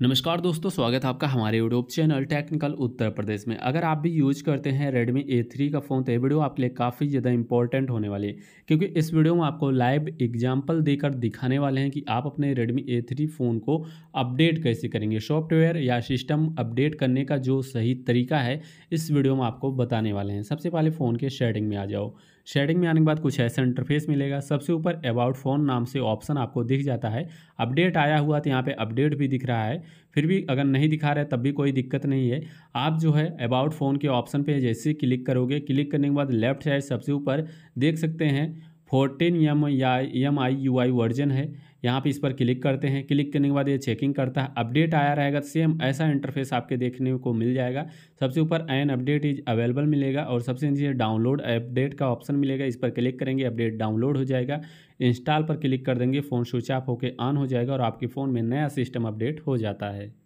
नमस्कार दोस्तों, स्वागत है आपका हमारे YouTube channel technical Uttar Pradesh में। अगर आप भी यूज़ करते हैं रेडमी ए थ्री का फ़ोन तो ये वीडियो आपके लिए काफ़ी ज़्यादा इंपॉर्टेंट होने वाली है। क्योंकि इस वीडियो में आपको लाइव एग्जांपल देकर दिखाने वाले हैं कि आप अपने Redmi A3 फ़ोन को अपडेट कैसे करेंगे। सॉफ्टवेयर या सिस्टम अपडेट करने का जो सही तरीका है, इस वीडियो में आपको बताने वाले हैं। सबसे पहले फ़ोन के शेडिंग में आ जाओ। शेडिंग में आने के बाद कुछ ऐसा इंटरफेस मिलेगा। सबसे ऊपर अबाउट फ़ोन नाम से ऑप्शन आपको दिख जाता है। अपडेट आया हुआ तो यहाँ पे अपडेट भी दिख रहा है। फिर भी अगर नहीं दिखा रहा है तब भी कोई दिक्कत नहीं है। आप जो है अबाउट फ़ोन के ऑप्शन पे जैसे क्लिक करोगे क्लिक करने के बाद लेफ़्ट साइड सबसे ऊपर देख सकते हैं। Fourteen M M I U I version है। यहाँ पे इस पर क्लिक करते हैं। क्लिक करने के बाद ये चेकिंग करता है। अपडेट आया रहेगा। सेम ऐसा इंटरफेस आपके देखने को मिल जाएगा। सबसे ऊपर एन अपडेट इज़ अवेलेबल मिलेगा और सबसे नीचे डाउनलोड अपडेट का ऑप्शन मिलेगा। इस पर क्लिक करेंगे अपडेट डाउनलोड हो जाएगा। इंस्टॉल पर क्लिक कर देंगे। फ़ोन स्विच ऑफ़ होकर ऑन हो जाएगा और आपके फ़ोन में नया सिस्टम अपडेट हो जाता है।